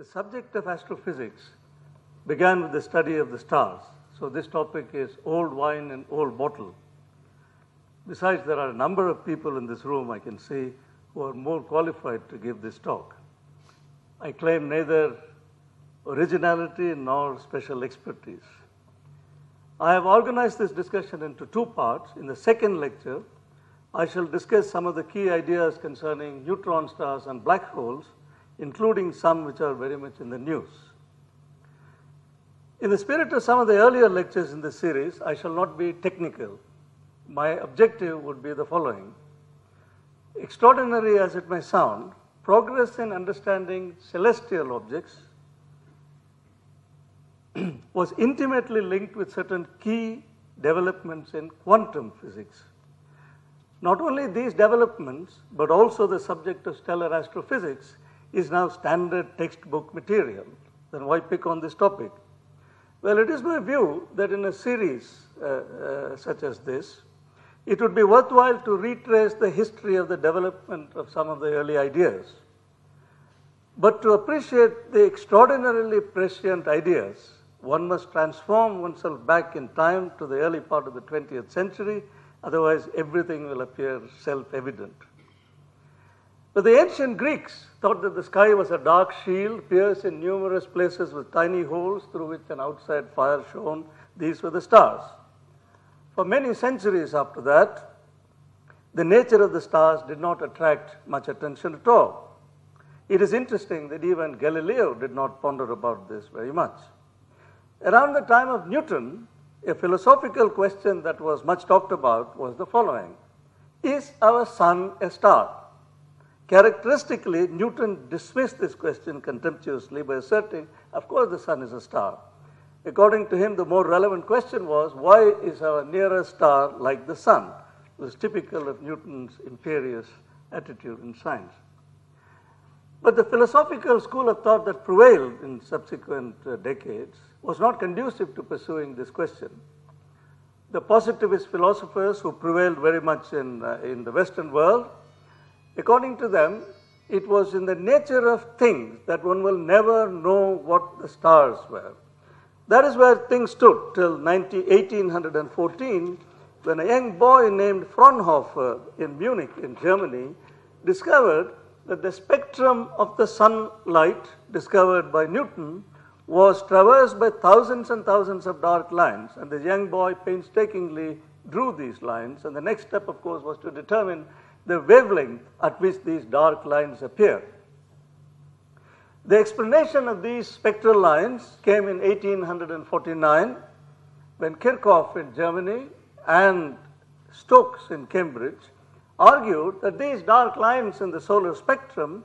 The subject of astrophysics began with the study of the stars. So this topic is old wine and old bottle. Besides, there are a number of people in this room I can see who are more qualified to give this talk. I claim neither originality nor special expertise. I have organized this discussion into two parts. In the second lecture, I shall discuss some of the key ideas concerning neutron stars and black holes, including some which are very much in the news. In the spirit of some of the earlier lectures in this series, I shall not be technical. My objective would be the following. Extraordinary as it may sound, progress in understanding celestial objects was intimately linked with certain key developments in quantum physics. Not only these developments, but also the subject of stellar astrophysics is now standard textbook material. Then why pick on this topic? Well, it is my view that in a series uh, uh, such as this, it would be worthwhile to retrace the history of the development of some of the early ideas. But to appreciate the extraordinarily prescient ideas, one must transform oneself back in time to the early part of the 20th century, otherwise, everything will appear self But the ancient Greeks thought that the sky was a dark shield pierced in numerous places with tiny holes through which an outside fire shone. These were the stars. For many centuries after that, the nature of the stars did not attract much attention at all. It is interesting that even Galileo did not ponder about this very much. Around the time of Newton, a philosophical question that was much talked about was the following Is our sun a star? Characteristically, Newton dismissed this question contemptuously by asserting, of course, the sun is a star. According to him, the more relevant question was, why is our nearest star like the sun? It was typical of Newton's imperious attitude in science. But the philosophical school of thought that prevailed in subsequent uh, decades was not conducive to pursuing this question. The positivist philosophers who prevailed very much in, uh, in the Western world According to them, it was in the nature of things that one will never know what the stars were. That is where things stood till 19, 1814 when a young boy named Fraunhofer in Munich, in Germany, discovered that the spectrum of the sunlight discovered by Newton was traversed by thousands and thousands of dark lines. And the young boy painstakingly drew these lines. And the next step, of course, was to determine the wavelength at which these dark lines appear. The explanation of these spectral lines came in 1849 when Kirchhoff in Germany and Stokes in Cambridge argued that these dark lines in the solar spectrum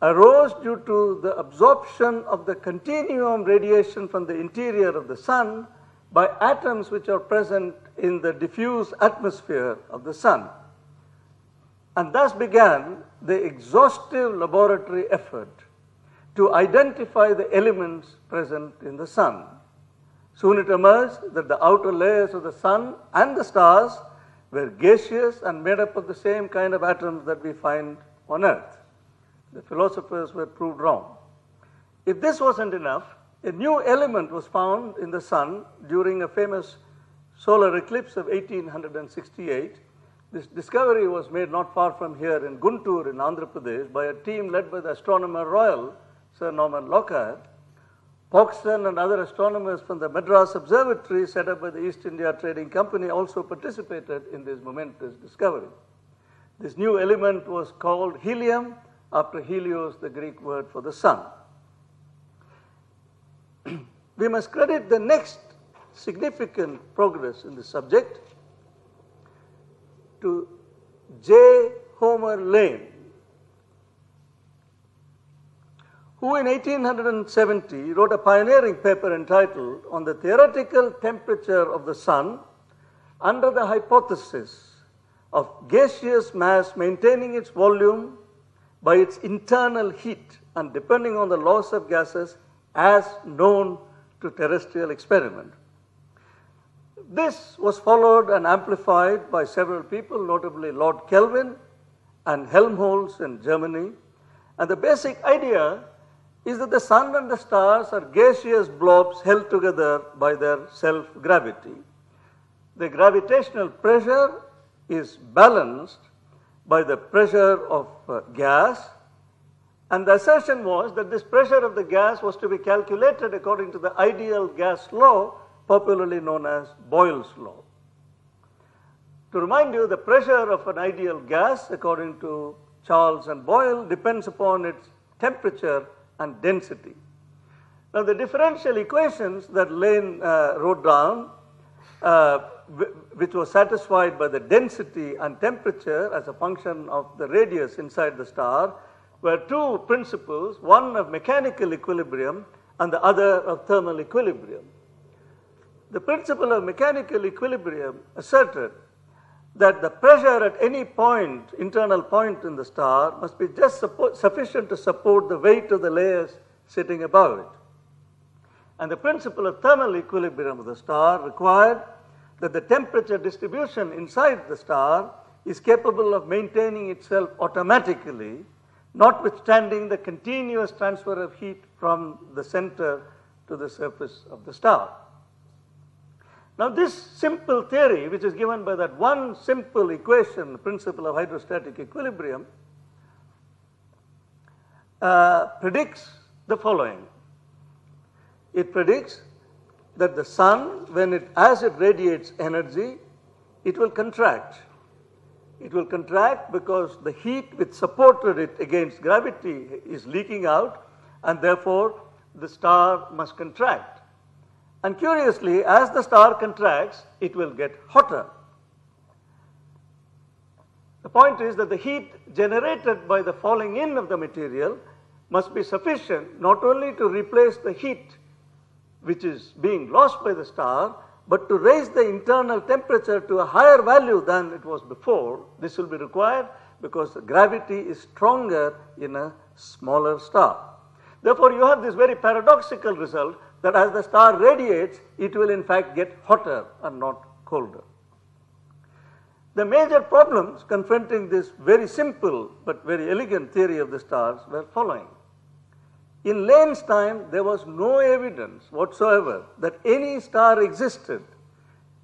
arose due to the absorption of the continuum radiation from the interior of the sun by atoms which are present in the diffuse atmosphere of the sun. And thus began the exhaustive laboratory effort to identify the elements present in the sun. Soon it emerged that the outer layers of the sun and the stars were gaseous and made up of the same kind of atoms that we find on Earth. The philosophers were proved wrong. If this wasn't enough, a new element was found in the sun during a famous solar eclipse of 1868 this discovery was made not far from here in Guntur in Andhra Pradesh by a team led by the astronomer royal, Sir Norman Lockyer. Pogson and other astronomers from the Madras Observatory set up by the East India Trading Company also participated in this momentous discovery. This new element was called helium after Helios, the Greek word for the sun. we must credit the next significant progress in the subject to J. Homer Lane, who in 1870 wrote a pioneering paper entitled On the Theoretical Temperature of the Sun under the hypothesis of gaseous mass maintaining its volume by its internal heat and depending on the loss of gases as known to terrestrial experiment. This was followed and amplified by several people, notably Lord Kelvin and Helmholtz in Germany. And the basic idea is that the sun and the stars are gaseous blobs held together by their self-gravity. The gravitational pressure is balanced by the pressure of uh, gas and the assertion was that this pressure of the gas was to be calculated according to the ideal gas law, popularly known as Boyle's law. To remind you, the pressure of an ideal gas, according to Charles and Boyle, depends upon its temperature and density. Now, the differential equations that Lane uh, wrote down, uh, which was satisfied by the density and temperature as a function of the radius inside the star, were two principles, one of mechanical equilibrium and the other of thermal equilibrium. The principle of mechanical equilibrium asserted that the pressure at any point, internal point in the star, must be just sufficient to support the weight of the layers sitting above it. And the principle of thermal equilibrium of the star required that the temperature distribution inside the star is capable of maintaining itself automatically notwithstanding the continuous transfer of heat from the center to the surface of the star. Now, this simple theory, which is given by that one simple equation, the principle of hydrostatic equilibrium, uh, predicts the following. It predicts that the sun, when it, as it radiates energy, it will contract it will contract because the heat which supported it against gravity is leaking out and therefore the star must contract. And curiously, as the star contracts, it will get hotter. The point is that the heat generated by the falling in of the material must be sufficient not only to replace the heat which is being lost by the star, but to raise the internal temperature to a higher value than it was before, this will be required because gravity is stronger in a smaller star. Therefore, you have this very paradoxical result that as the star radiates, it will in fact get hotter and not colder. The major problems confronting this very simple but very elegant theory of the stars were following. In Lane's time, there was no evidence whatsoever that any star existed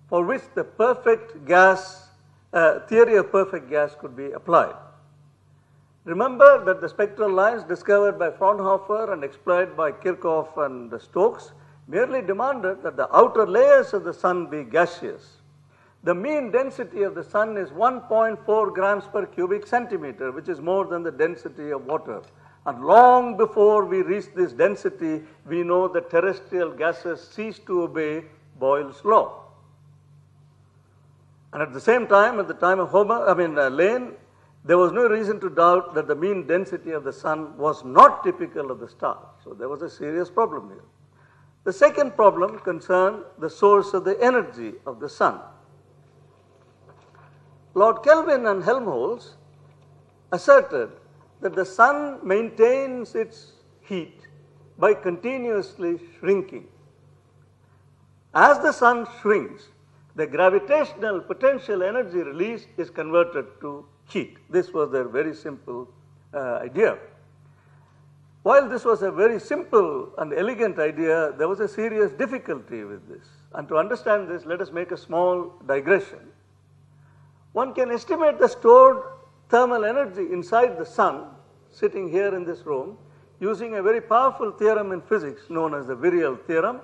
for which the perfect gas, uh, theory of perfect gas could be applied. Remember that the spectral lines discovered by Fraunhofer and exploited by Kirchhoff and Stokes merely demanded that the outer layers of the sun be gaseous. The mean density of the sun is 1.4 grams per cubic centimeter, which is more than the density of water. And long before we reach this density, we know that terrestrial gases cease to obey Boyle's law. And at the same time, at the time of Homer, I mean uh, Lane, there was no reason to doubt that the mean density of the sun was not typical of the star. So there was a serious problem here. The second problem concerned the source of the energy of the sun. Lord Kelvin and Helmholtz asserted that the sun maintains its heat by continuously shrinking. As the sun shrinks, the gravitational potential energy release is converted to heat. This was their very simple uh, idea. While this was a very simple and elegant idea, there was a serious difficulty with this. And to understand this, let us make a small digression. One can estimate the stored thermal energy inside the sun sitting here in this room using a very powerful theorem in physics known as the Virial theorem.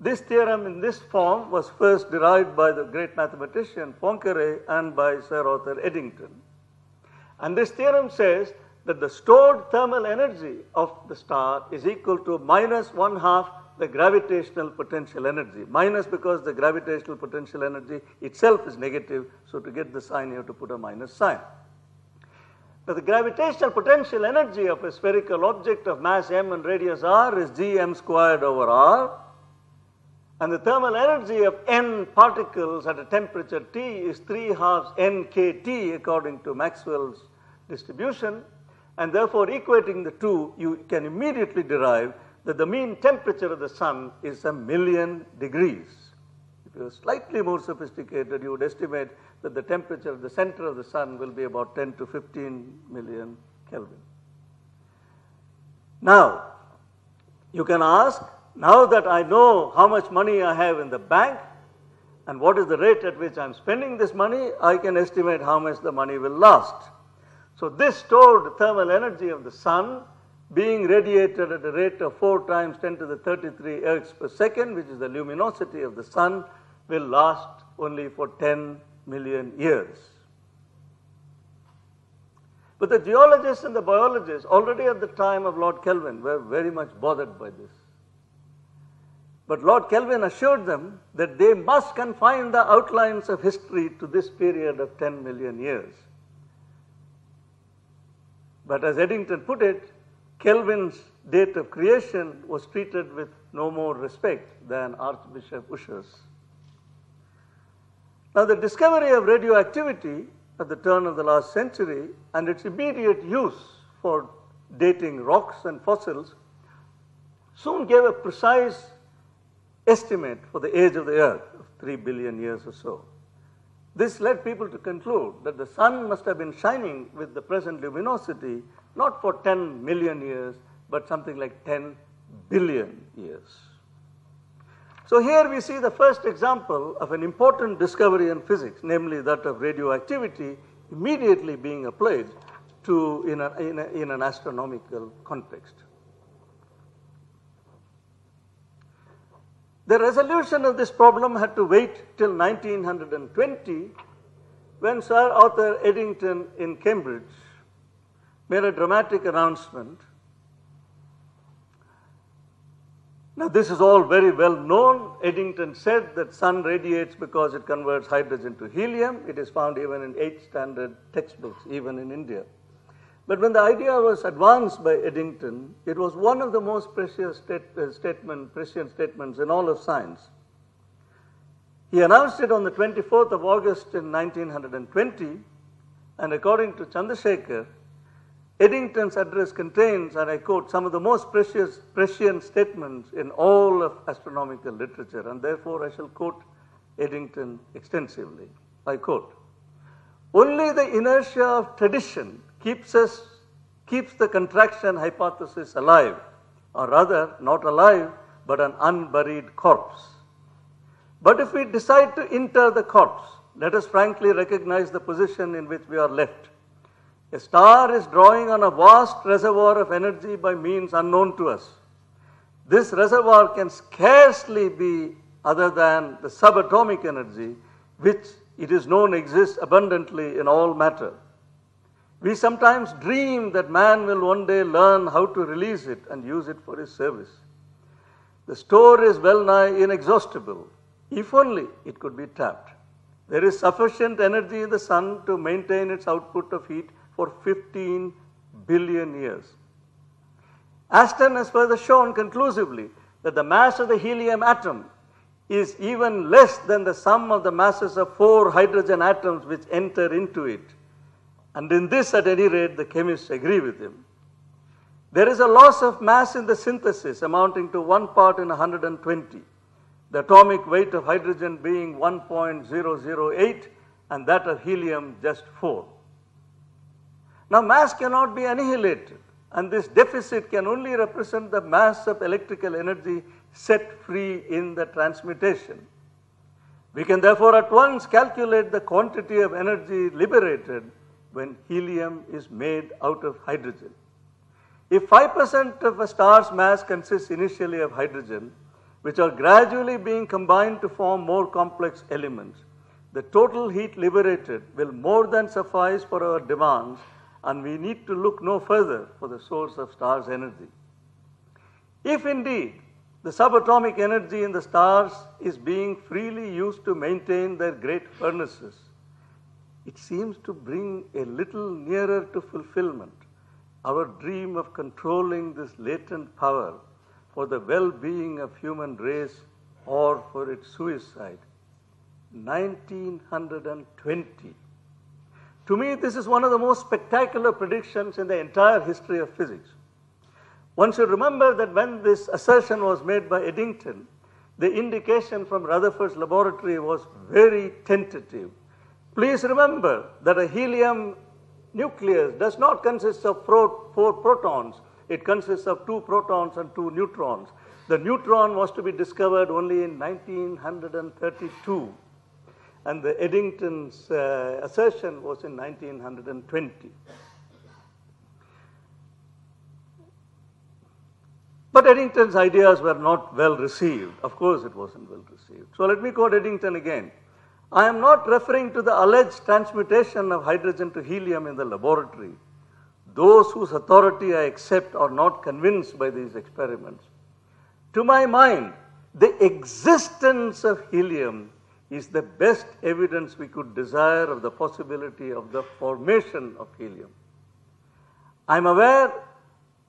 This theorem in this form was first derived by the great mathematician Poincare and by Sir Arthur Eddington. And this theorem says that the stored thermal energy of the star is equal to minus one half the gravitational potential energy. Minus because the gravitational potential energy itself is negative, so to get the sign you have to put a minus sign. Now, the gravitational potential energy of a spherical object of mass m and radius r is gm squared over r. And the thermal energy of n particles at a temperature T is 3 halves nkt according to Maxwell's distribution. And therefore, equating the two, you can immediately derive that the mean temperature of the sun is a million degrees. If you are slightly more sophisticated, you would estimate that the temperature at the center of the sun will be about 10 to 15 million Kelvin. Now, You can ask, now that I know how much money I have in the bank and what is the rate at which I'm spending this money, I can estimate how much the money will last. So this stored thermal energy of the sun being radiated at a rate of 4 times 10 to the 33 ergs per second, which is the luminosity of the sun, will last only for 10 million years. But the geologists and the biologists, already at the time of Lord Kelvin, were very much bothered by this. But Lord Kelvin assured them that they must confine the outlines of history to this period of 10 million years. But as Eddington put it, Kelvin's date of creation was treated with no more respect than Archbishop Ussher's. Now, the discovery of radioactivity at the turn of the last century and its immediate use for dating rocks and fossils soon gave a precise estimate for the age of the earth of 3 billion years or so. This led people to conclude that the sun must have been shining with the present luminosity not for 10 million years, but something like 10 billion years. So here we see the first example of an important discovery in physics, namely that of radioactivity immediately being applied to in, a, in, a, in an astronomical context. The resolution of this problem had to wait till 1920 when Sir Arthur Eddington in Cambridge made a dramatic announcement Now, this is all very well known. Eddington said that sun radiates because it converts hydrogen to helium. It is found even in 8th standard textbooks, even in India. But when the idea was advanced by Eddington, it was one of the most precious state, uh, statement, prescient statements in all of science. He announced it on the 24th of August in 1920, and according to Chandrasekhar, Eddington's address contains, and I quote, some of the most precious, prescient statements in all of astronomical literature, and therefore I shall quote Eddington extensively. I quote, only the inertia of tradition keeps us, keeps the contraction hypothesis alive, or rather not alive, but an unburied corpse. But if we decide to inter the corpse, let us frankly recognize the position in which we are left. A star is drawing on a vast reservoir of energy by means unknown to us. This reservoir can scarcely be other than the subatomic energy, which it is known exists abundantly in all matter. We sometimes dream that man will one day learn how to release it and use it for his service. The store is well nigh inexhaustible. If only it could be tapped. There is sufficient energy in the sun to maintain its output of heat for 15 billion years. Aston has further shown conclusively that the mass of the helium atom is even less than the sum of the masses of four hydrogen atoms which enter into it. And in this, at any rate, the chemists agree with him. There is a loss of mass in the synthesis amounting to 1 part in 120, the atomic weight of hydrogen being 1.008 and that of helium just 4. Now mass cannot be annihilated and this deficit can only represent the mass of electrical energy set free in the transmutation. We can therefore at once calculate the quantity of energy liberated when helium is made out of hydrogen. If 5% of a star's mass consists initially of hydrogen, which are gradually being combined to form more complex elements, the total heat liberated will more than suffice for our demands and we need to look no further for the source of stars' energy. If indeed the subatomic energy in the stars is being freely used to maintain their great furnaces, it seems to bring a little nearer to fulfillment our dream of controlling this latent power for the well-being of human race or for its suicide. 1920 to me, this is one of the most spectacular predictions in the entire history of physics. One should remember that when this assertion was made by Eddington, the indication from Rutherford's laboratory was very tentative. Please remember that a helium nucleus does not consist of four protons. It consists of two protons and two neutrons. The neutron was to be discovered only in 1932, and the Eddington's uh, assertion was in 1920. But Eddington's ideas were not well received. Of course, it wasn't well received. So let me quote Eddington again. I am not referring to the alleged transmutation of hydrogen to helium in the laboratory. Those whose authority I accept are not convinced by these experiments. To my mind, the existence of helium is the best evidence we could desire of the possibility of the formation of helium. I am aware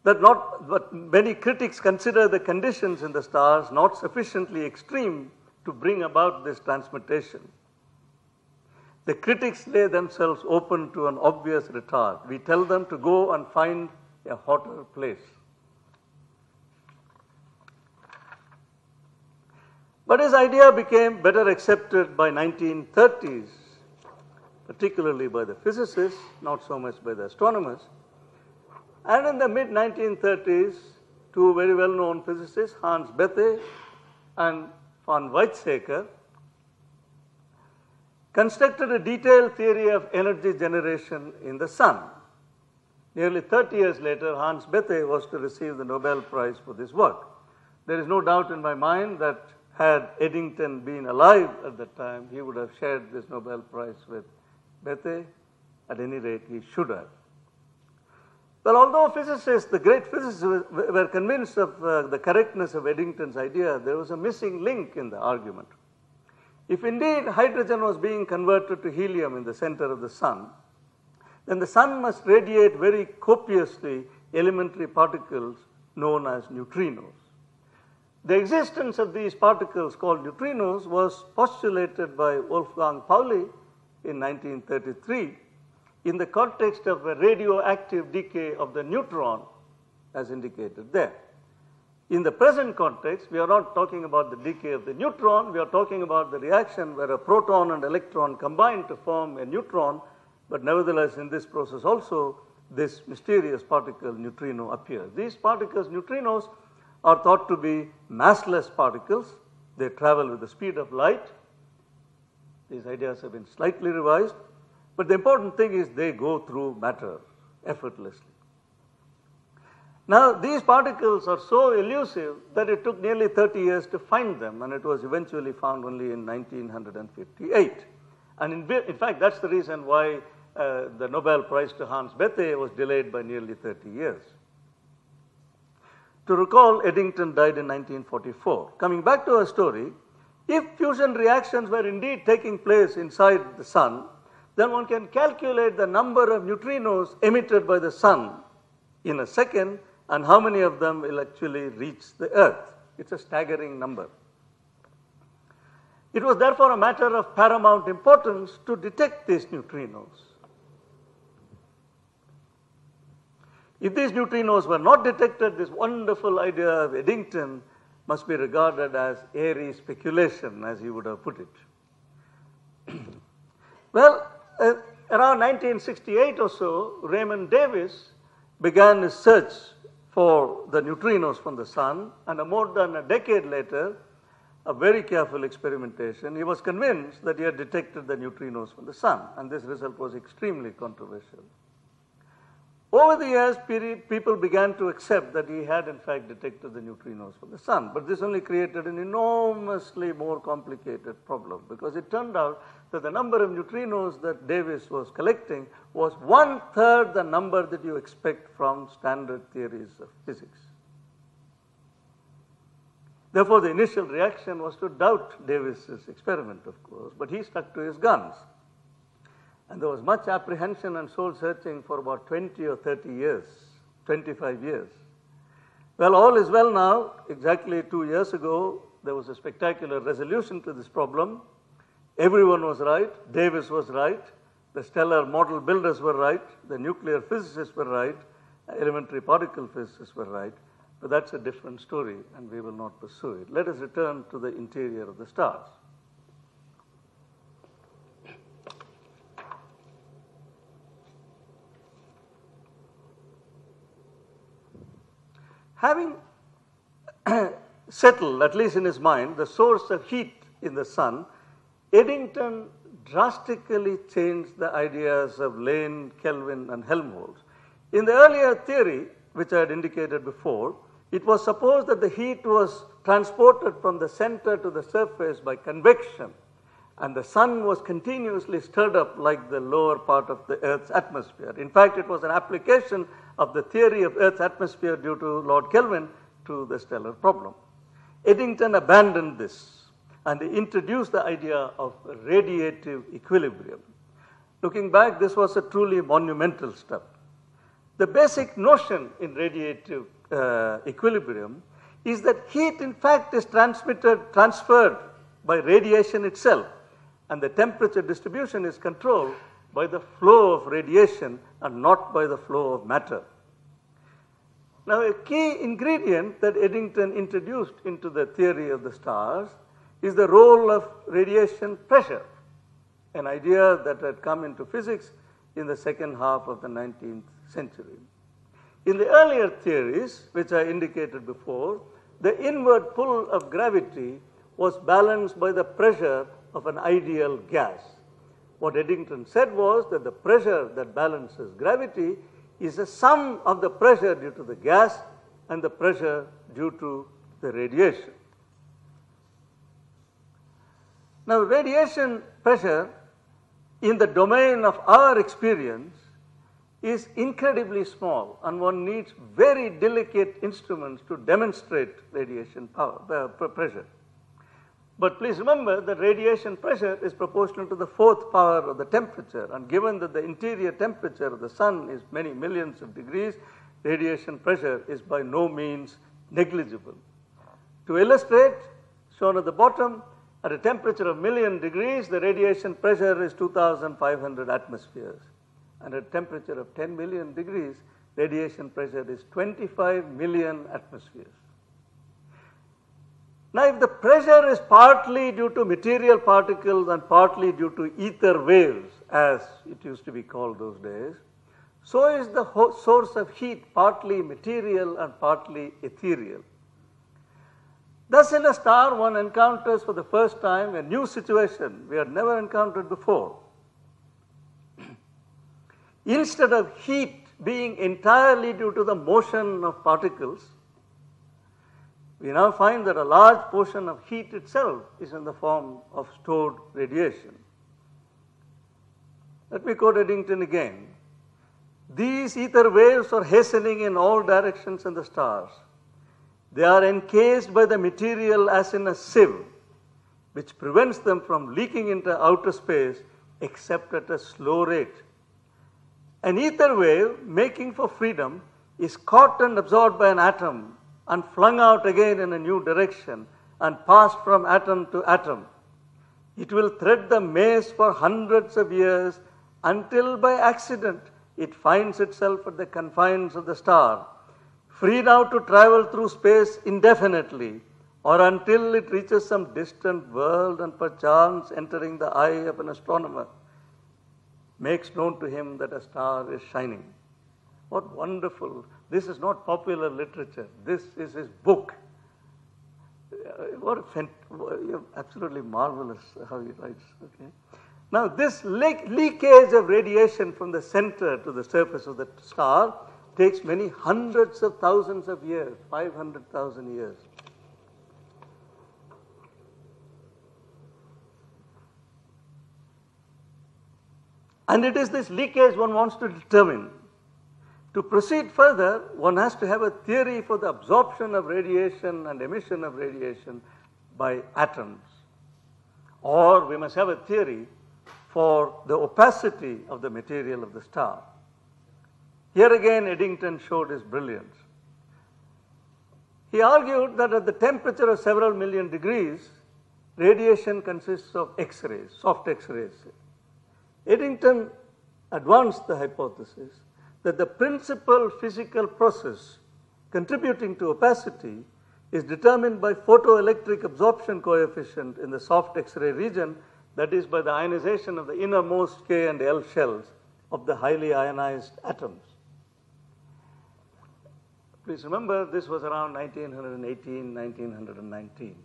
that not but many critics consider the conditions in the stars not sufficiently extreme to bring about this transmutation. The critics lay themselves open to an obvious retard. We tell them to go and find a hotter place. But his idea became better accepted by 1930s, particularly by the physicists, not so much by the astronomers. And in the mid 1930s, two very well known physicists, Hans Bethe and von Weizsäcker, constructed a detailed theory of energy generation in the sun. Nearly 30 years later, Hans Bethe was to receive the Nobel Prize for this work. There is no doubt in my mind that had Eddington been alive at that time, he would have shared this Nobel Prize with Bethe. At any rate, he should have. Well, although physicists, the great physicists, were convinced of uh, the correctness of Eddington's idea, there was a missing link in the argument. If indeed hydrogen was being converted to helium in the center of the sun, then the sun must radiate very copiously elementary particles known as neutrinos. The existence of these particles called neutrinos was postulated by Wolfgang Pauli in 1933 in the context of a radioactive decay of the neutron as indicated there. In the present context, we are not talking about the decay of the neutron, we are talking about the reaction where a proton and electron combine to form a neutron, but nevertheless in this process also this mysterious particle neutrino appears. These particles, neutrinos, are thought to be massless particles. They travel with the speed of light. These ideas have been slightly revised. But the important thing is they go through matter effortlessly. Now, these particles are so elusive that it took nearly 30 years to find them, and it was eventually found only in 1958. And in, in fact, that's the reason why uh, the Nobel Prize to Hans Bethe was delayed by nearly 30 years. To recall, Eddington died in 1944. Coming back to our story, if fusion reactions were indeed taking place inside the sun, then one can calculate the number of neutrinos emitted by the sun in a second and how many of them will actually reach the earth. It's a staggering number. It was therefore a matter of paramount importance to detect these neutrinos. If these neutrinos were not detected, this wonderful idea of Eddington must be regarded as airy speculation, as he would have put it. well, uh, around 1968 or so, Raymond Davis began his search for the neutrinos from the sun, and more than a decade later, a very careful experimentation, he was convinced that he had detected the neutrinos from the sun, and this result was extremely controversial. Over the years, people began to accept that he had in fact detected the neutrinos from the sun, but this only created an enormously more complicated problem because it turned out that the number of neutrinos that Davis was collecting was one third the number that you expect from standard theories of physics. Therefore, the initial reaction was to doubt Davis's experiment, of course, but he stuck to his guns. And there was much apprehension and soul searching for about 20 or 30 years, 25 years. Well, all is well now. Exactly two years ago, there was a spectacular resolution to this problem. Everyone was right. Davis was right. The stellar model builders were right. The nuclear physicists were right. Elementary particle physicists were right. But that's a different story, and we will not pursue it. Let us return to the interior of the stars. Having settled, at least in his mind, the source of heat in the sun, Eddington drastically changed the ideas of Lane, Kelvin, and Helmholtz. In the earlier theory, which I had indicated before, it was supposed that the heat was transported from the center to the surface by convection, and the sun was continuously stirred up like the lower part of the Earth's atmosphere. In fact, it was an application of the theory of Earth's atmosphere due to Lord Kelvin to the stellar problem. Eddington abandoned this and he introduced the idea of radiative equilibrium. Looking back, this was a truly monumental step. The basic notion in radiative uh, equilibrium is that heat in fact is transmitted, transferred by radiation itself and the temperature distribution is controlled by the flow of radiation and not by the flow of matter. Now a key ingredient that Eddington introduced into the theory of the stars is the role of radiation pressure, an idea that had come into physics in the second half of the 19th century. In the earlier theories, which I indicated before, the inward pull of gravity was balanced by the pressure of an ideal gas. What Eddington said was that the pressure that balances gravity is the sum of the pressure due to the gas and the pressure due to the radiation. Now, radiation pressure in the domain of our experience is incredibly small and one needs very delicate instruments to demonstrate radiation power, uh, pressure. But please remember that radiation pressure is proportional to the fourth power of the temperature and given that the interior temperature of the sun is many millions of degrees, radiation pressure is by no means negligible. To illustrate, shown at the bottom, at a temperature of million degrees, the radiation pressure is 2500 atmospheres and at a temperature of 10 million degrees, radiation pressure is 25 million atmospheres. Now, if the pressure is partly due to material particles and partly due to ether waves, as it used to be called those days, so is the source of heat partly material and partly ethereal. Thus, in a star, one encounters for the first time a new situation we had never encountered before. Instead of heat being entirely due to the motion of particles, we now find that a large portion of heat itself is in the form of stored radiation. Let me quote Eddington again. These ether waves are hastening in all directions in the stars. They are encased by the material as in a sieve, which prevents them from leaking into outer space except at a slow rate. An ether wave making for freedom is caught and absorbed by an atom and flung out again in a new direction and passed from atom to atom. It will thread the maze for hundreds of years until by accident it finds itself at the confines of the star, free now to travel through space indefinitely or until it reaches some distant world and perchance entering the eye of an astronomer makes known to him that a star is shining. What wonderful. This is not popular literature. This is his book. What absolutely marvelous how he writes. Okay. Now, this le- leakage of radiation from the center to the surface of the star takes many hundreds of thousands of years, 500,000 years. And it is this leakage one wants to determine. To proceed further, one has to have a theory for the absorption of radiation and emission of radiation by atoms. Or we must have a theory for the opacity of the material of the star. Here again, Eddington showed his brilliance. He argued that at the temperature of several million degrees, radiation consists of X rays, soft X rays. Eddington advanced the hypothesis that the principal physical process contributing to opacity is determined by photoelectric absorption coefficient in the soft X-ray region, that is by the ionization of the innermost K and L shells of the highly ionized atoms. Please remember, this was around 1918, 1919.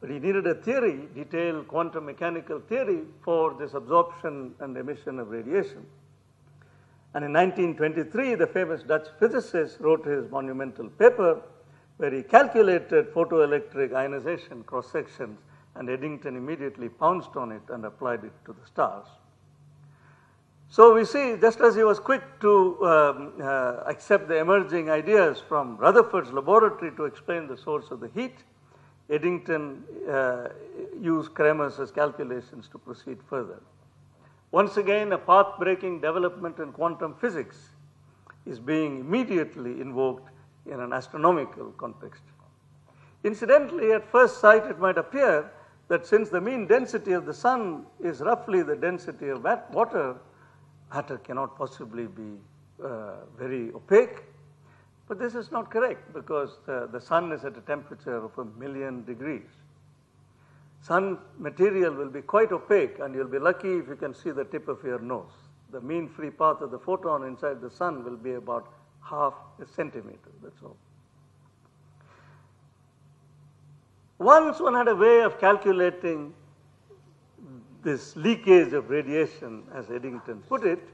But he needed a theory, detailed quantum mechanical theory for this absorption and emission of radiation. And in 1923, the famous Dutch physicist wrote his monumental paper where he calculated photoelectric ionization cross sections and Eddington immediately pounced on it and applied it to the stars. So we see, just as he was quick to um, uh, accept the emerging ideas from Rutherford's laboratory to explain the source of the heat, Eddington uh, used Kramers' calculations to proceed further. Once again, a path-breaking development in quantum physics is being immediately invoked in an astronomical context. Incidentally, at first sight, it might appear that since the mean density of the sun is roughly the density of water, matter cannot possibly be uh, very opaque. But this is not correct because the, the sun is at a temperature of a million degrees. Sun material will be quite opaque and you'll be lucky if you can see the tip of your nose. The mean free path of the photon inside the sun will be about half a centimeter, that's all. Once one had a way of calculating this leakage of radiation, as Eddington put it,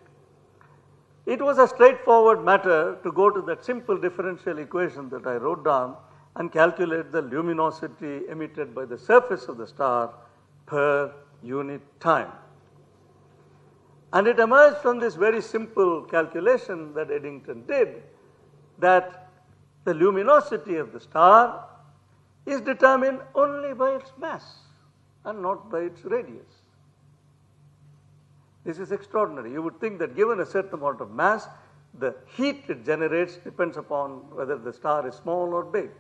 it was a straightforward matter to go to that simple differential equation that I wrote down and calculate the luminosity emitted by the surface of the star per unit time. And it emerged from this very simple calculation that Eddington did that the luminosity of the star is determined only by its mass and not by its radius. This is extraordinary. You would think that given a certain amount of mass, the heat it generates depends upon whether the star is small or big.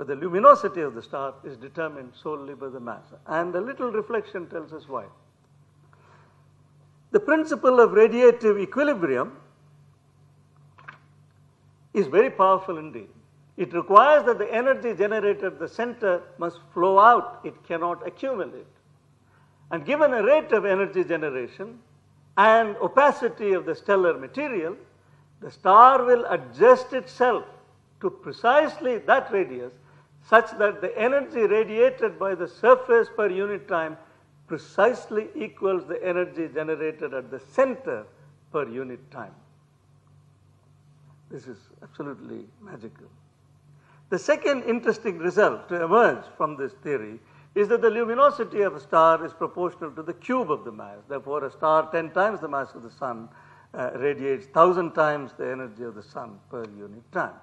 But the luminosity of the star is determined solely by the mass. And a little reflection tells us why. The principle of radiative equilibrium is very powerful indeed. It requires that the energy generated at the center must flow out, it cannot accumulate. And given a rate of energy generation and opacity of the stellar material, the star will adjust itself to precisely that radius such that the energy radiated by the surface per unit time precisely equals the energy generated at the center per unit time. This is absolutely magical. The second interesting result to emerge from this theory is that the luminosity of a star is proportional to the cube of the mass. Therefore, a star 10 times the mass of the sun uh, radiates 1000 times the energy of the sun per unit time.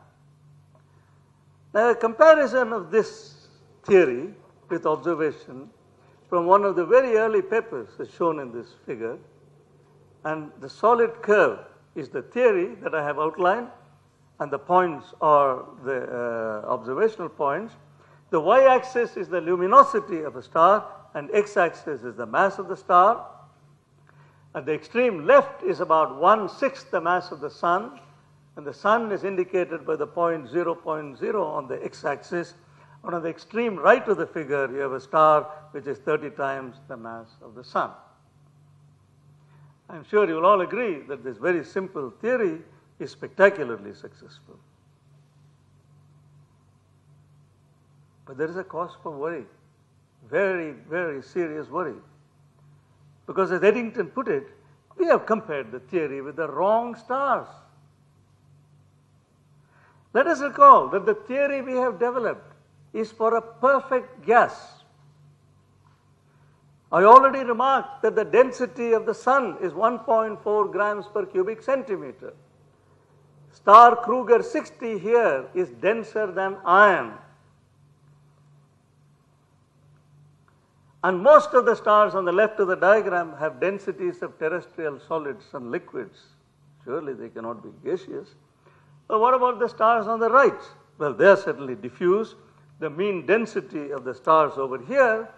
Now, a comparison of this theory with observation from one of the very early papers is shown in this figure. And the solid curve is the theory that I have outlined, and the points are the uh, observational points. The y-axis is the luminosity of a star and x-axis is the mass of the star. At the extreme left is about one-sixth the mass of the sun and the sun is indicated by the point 0.0 on the x-axis. On the extreme right of the figure you have a star which is 30 times the mass of the sun. I'm sure you will all agree that this very simple theory is spectacularly successful. But there is a cause for worry, very, very serious worry. Because as Eddington put it, we have compared the theory with the wrong stars. Let us recall that the theory we have developed is for a perfect gas. I already remarked that the density of the sun is 1.4 grams per cubic centimeter. Star Kruger 60 here is denser than iron. And most of the stars on the left of the diagram have densities of terrestrial solids and liquids. Surely they cannot be gaseous. But what about the stars on the right? Well, they are certainly diffuse. The mean density of the stars over here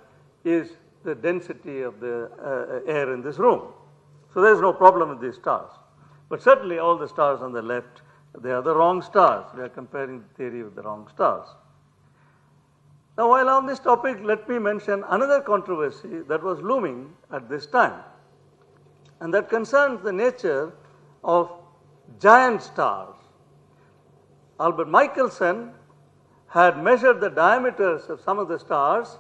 is the density of the uh, air in this room. So there is no problem with these stars. But certainly all the stars on the left, they are the wrong stars. We are comparing the theory with the wrong stars. Now, while on this topic, let me mention another controversy that was looming at this time, and that concerns the nature of giant stars Albert Michelson had measured the diameters of some of the stars.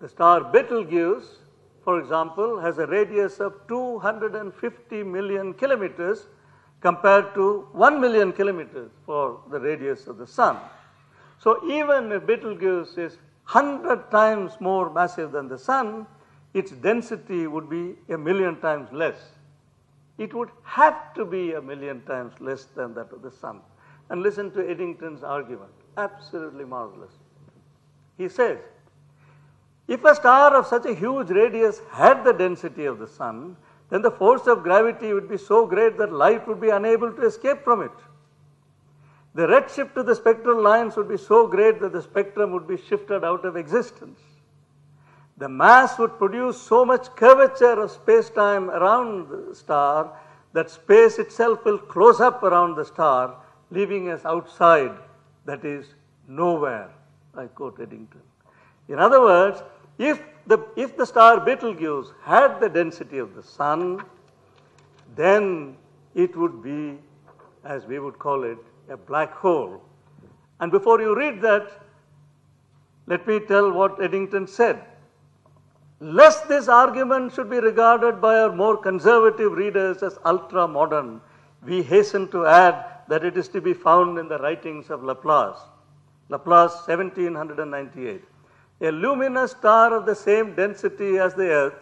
The star Betelgeuse, for example, has a radius of 250 million kilometers compared to 1 million kilometers for the radius of the sun. So even if Betelgeuse is 100 times more massive than the sun, its density would be a million times less. It would have to be a million times less than that of the sun. And listen to Eddington's argument, absolutely marvelous. He says, if a star of such a huge radius had the density of the sun, then the force of gravity would be so great that light would be unable to escape from it. The redshift to the spectral lines would be so great that the spectrum would be shifted out of existence. The mass would produce so much curvature of space-time around the star that space itself will close up around the star, leaving us outside, that is, nowhere. I quote Eddington. In other words, if the, if the star Betelgeuse had the density of the sun, then it would be, as we would call it, a black hole. And before you read that, let me tell what Eddington said. Lest this argument should be regarded by our more conservative readers as ultra modern, we hasten to add that it is to be found in the writings of Laplace. Laplace, 1798 a luminous star of the same density as the Earth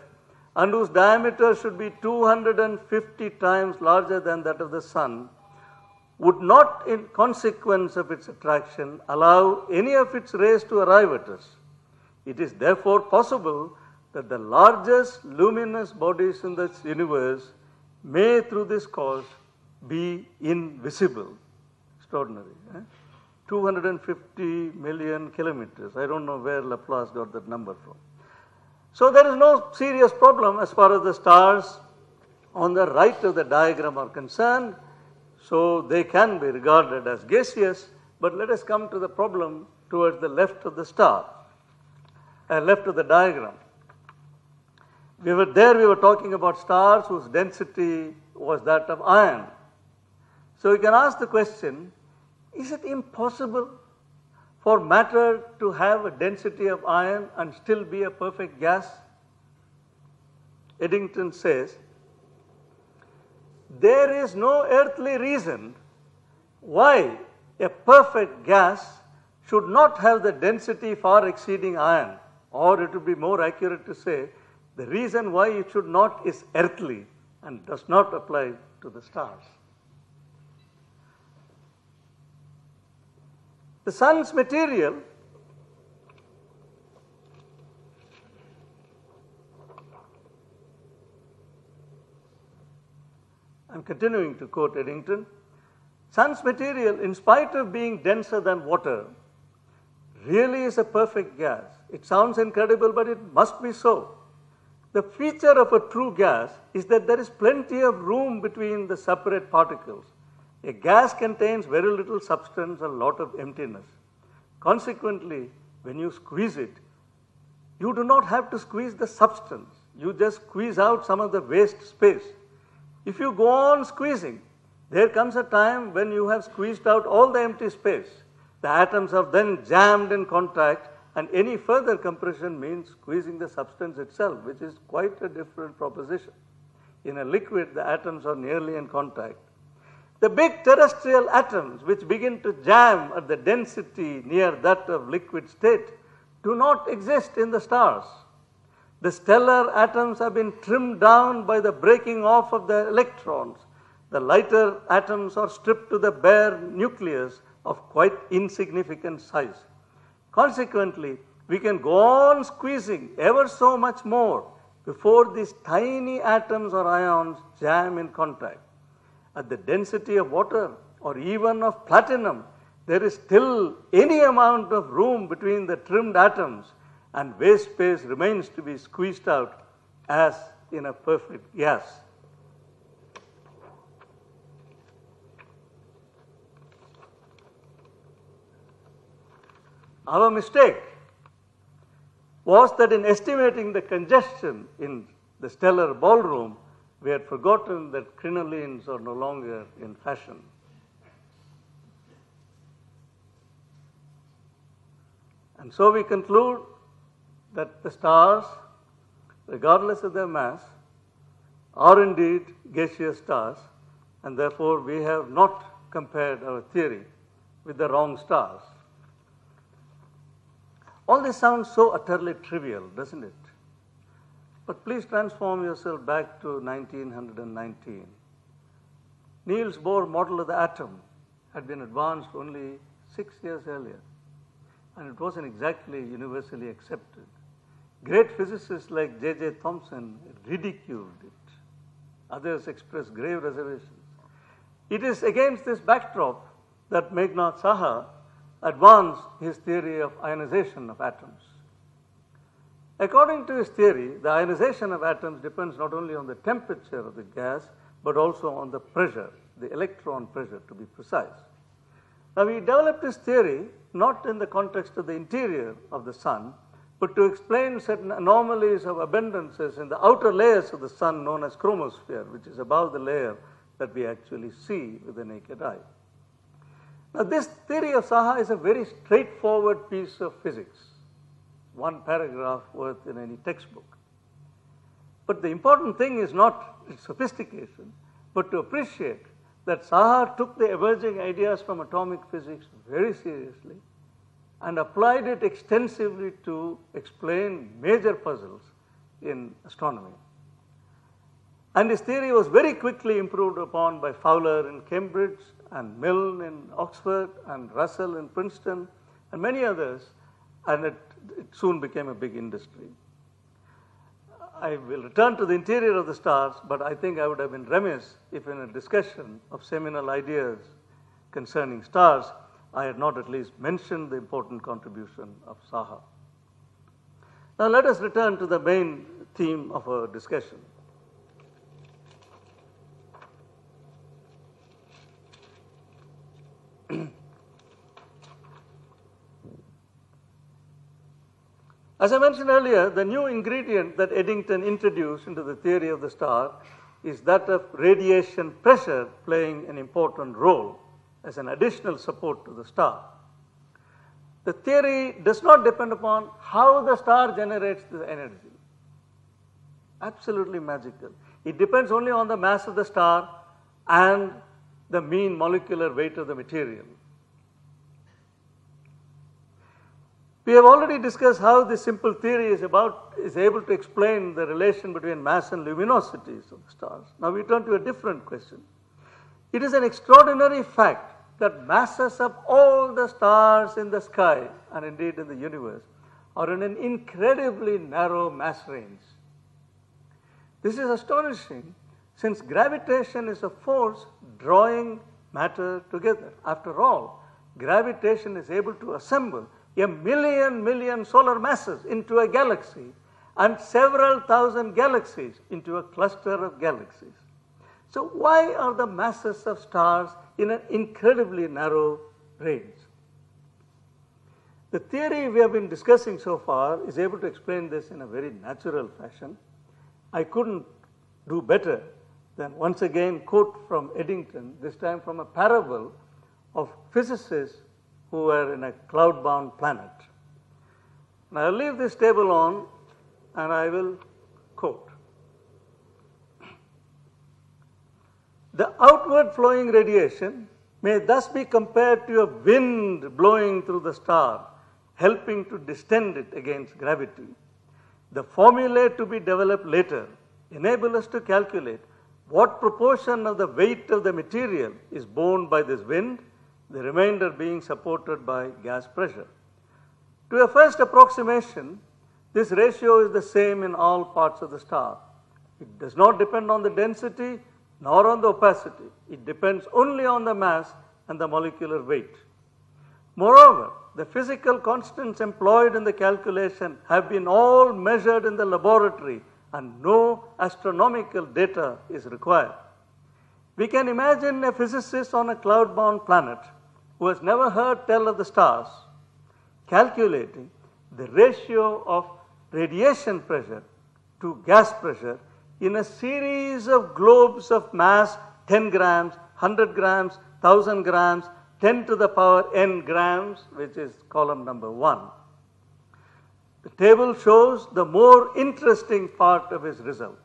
and whose diameter should be 250 times larger than that of the Sun would not, in consequence of its attraction, allow any of its rays to arrive at us. It is therefore possible that the largest luminous bodies in this universe may, through this cause, be invisible. Extraordinary. Eh? 250 million kilometers. I don't know where Laplace got that number from. So there is no serious problem as far as the stars on the right of the diagram are concerned. So they can be regarded as gaseous, but let us come to the problem towards the left of the star, uh, left of the diagram. We were there, we were talking about stars whose density was that of iron. So we can ask the question is it impossible for matter to have a density of iron and still be a perfect gas? Eddington says, there is no earthly reason why a perfect gas should not have the density far exceeding iron, or it would be more accurate to say, the reason why it should not is earthly and does not apply to the stars. The sun's material I'm continuing to quote Eddington. Sun's material, in spite of being denser than water, really is a perfect gas. It sounds incredible, but it must be so. The feature of a true gas is that there is plenty of room between the separate particles. A gas contains very little substance and a lot of emptiness. Consequently, when you squeeze it, you do not have to squeeze the substance. You just squeeze out some of the waste space. If you go on squeezing, there comes a time when you have squeezed out all the empty space. The atoms are then jammed in contact, and any further compression means squeezing the substance itself, which is quite a different proposition. In a liquid, the atoms are nearly in contact. The big terrestrial atoms, which begin to jam at the density near that of liquid state, do not exist in the stars. The stellar atoms have been trimmed down by the breaking off of the electrons. The lighter atoms are stripped to the bare nucleus of quite insignificant size. Consequently, we can go on squeezing ever so much more before these tiny atoms or ions jam in contact at the density of water or even of platinum, there is still any amount of room between the trimmed atoms and waste space remains to be squeezed out as in a perfect gas. Our mistake was that in estimating the congestion in the stellar ballroom, we had forgotten that crinolines are no longer in fashion. And so we conclude that the stars, regardless of their mass, are indeed gaseous stars, and therefore we have not compared our theory with the wrong stars. All this sounds so utterly trivial, doesn't it? But please transform yourself back to 1919. Niels Bohr model of the atom had been advanced only six years earlier, and it wasn't exactly universally accepted. Great physicists like J.J. Thomson ridiculed it. Others expressed grave reservations. It is against this backdrop that Meghnad Saha advanced his theory of ionization of atoms. According to his theory, the ionization of atoms depends not only on the temperature of the gas, but also on the pressure, the electron pressure to be precise. Now, we developed this theory not in the context of the interior of the sun, but to explain certain anomalies of abundances in the outer layers of the sun known as chromosphere, which is above the layer that we actually see with the naked eye. Now, this theory of Saha is a very straightforward piece of physics, one paragraph worth in any textbook. But the important thing is not its sophistication, but to appreciate that Saha took the emerging ideas from atomic physics very seriously and applied it extensively to explain major puzzles in astronomy. And his theory was very quickly improved upon by Fowler in Cambridge and Milne in Oxford and Russell in Princeton and many others, and it, it soon became a big industry. I will return to the interior of the stars, but I think I would have been remiss if in a discussion of seminal ideas concerning stars, I had not at least mentioned the important contribution of Saha. Now let us return to the main theme of our discussion. As I mentioned earlier, the new ingredient that Eddington introduced into the theory of the star is that of radiation pressure playing an important role as an additional support to the star. The theory does not depend upon how the star generates the energy. Absolutely magical. It depends only on the mass of the star and the mean molecular weight of the material. We have already discussed how this simple theory is about is able to explain the relation between mass and luminosities of the stars. Now we turn to a different question. It is an extraordinary fact that masses of all the stars in the sky and indeed in the universe are in an incredibly narrow mass range. This is astonishing since gravitation is a force drawing matter together. After all, gravitation is able to assemble a million million solar masses into a galaxy and several thousand galaxies into a cluster of galaxies. So why are the masses of stars in an incredibly narrow range? The theory we have been discussing so far is able to explain this in a very natural fashion. I couldn't do better than once again quote from Eddington, this time from a parable of physicists who were in a cloud-bound planet. Now I'll leave this table on and I will quote. The outward flowing radiation may thus be compared to a wind blowing through the star, helping to distend it against gravity. The formulae to be developed later enable us to calculate what proportion of the weight of the material is borne by this wind the remainder being supported by gas pressure. To a first approximation, this ratio is the same in all parts of the star. It does not depend on the density nor on the opacity. It depends only on the mass and the molecular weight. Moreover, the physical constants employed in the calculation have been all measured in the laboratory and no astronomical data is required. We can imagine a physicist on a cloud-bound planet who has never heard tell of the stars, calculating the ratio of radiation pressure to gas pressure in a series of globes of mass 10 grams, 100 grams, 1000 grams, 10 to the power n grams, which is column number 1. The table shows the more interesting part of his result.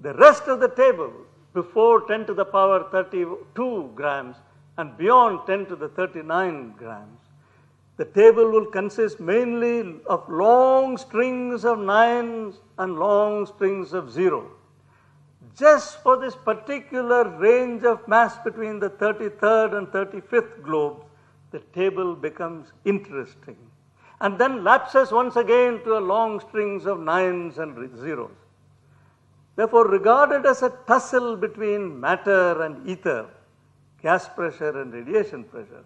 The rest of the table, before 10 to the power 32 grams and beyond 10 to the 39 grams, the table will consist mainly of long strings of nines and long strings of zero. Just for this particular range of mass between the 33rd and 35th globes, the table becomes interesting and then lapses once again to a long strings of nines and zeros. Therefore, regarded as a tussle between matter and ether, gas pressure and radiation pressure,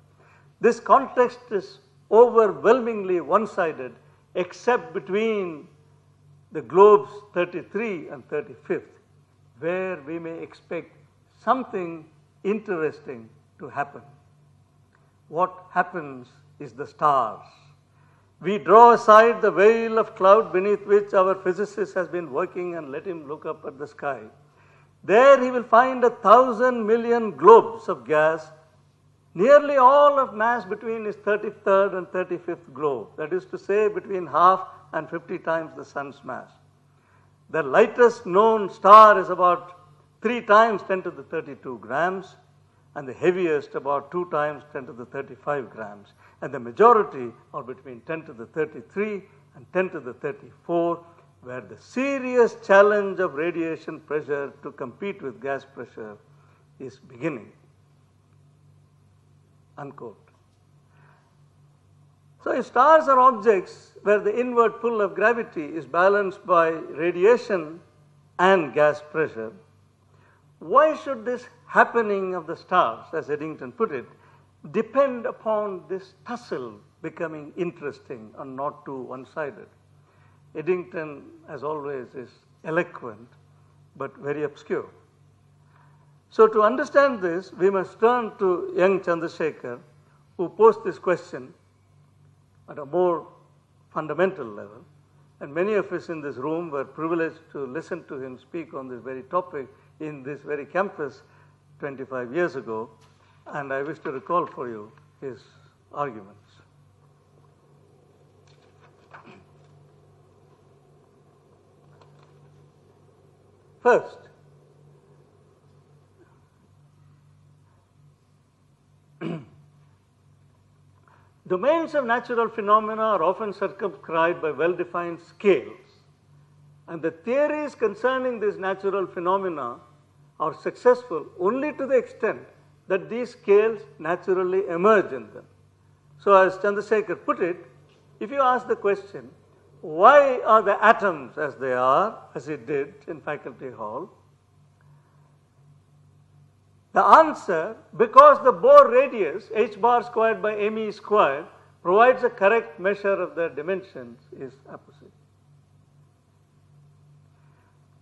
this context is overwhelmingly one-sided except between the globes 33 and 35th where we may expect something interesting to happen. What happens is the stars. We draw aside the veil of cloud beneath which our physicist has been working and let him look up at the sky. There he will find a thousand million globes of gas, nearly all of mass between his 33rd and 35th globe, that is to say between half and 50 times the sun's mass. The lightest known star is about 3 times 10 to the 32 grams and the heaviest about 2 times 10 to the 35 grams and the majority are between 10 to the 33 and 10 to the 34 where the serious challenge of radiation pressure to compete with gas pressure is beginning. Unquote. So if stars are objects where the inward pull of gravity is balanced by radiation and gas pressure, why should this happening of the stars, as Eddington put it, depend upon this tussle becoming interesting and not too one-sided. Eddington, as always, is eloquent but very obscure. So to understand this, we must turn to young Chandrasekhar, who posed this question at a more fundamental level. And many of us in this room were privileged to listen to him speak on this very topic in this very campus 25 years ago and I wish to recall for you his arguments. First, domains of natural phenomena are often circumscribed by well-defined scales and the theories concerning these natural phenomena are successful only to the extent that these scales naturally emerge in them. So as Chandrasekhar put it, if you ask the question, why are the atoms as they are, as he did in faculty hall, the answer, because the Bohr radius, h bar squared by me squared, provides a correct measure of their dimensions, is opposite.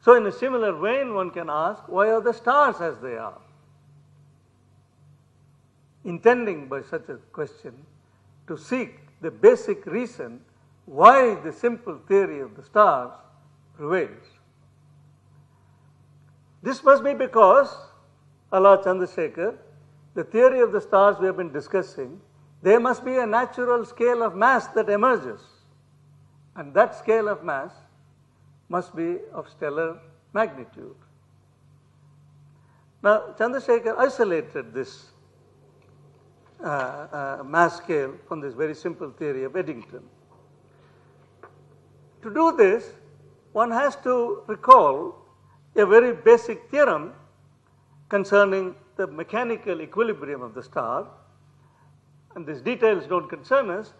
So in a similar vein, one can ask, why are the stars as they are? intending by such a question to seek the basic reason why the simple theory of the stars prevails. This must be because, Allah Chandrasekhar, the theory of the stars we have been discussing, there must be a natural scale of mass that emerges. And that scale of mass must be of stellar magnitude. Now, Chandrasekhar isolated this uh, uh, mass scale from this very simple theory of Eddington. To do this, one has to recall a very basic theorem concerning the mechanical equilibrium of the star. And these details don't concern us.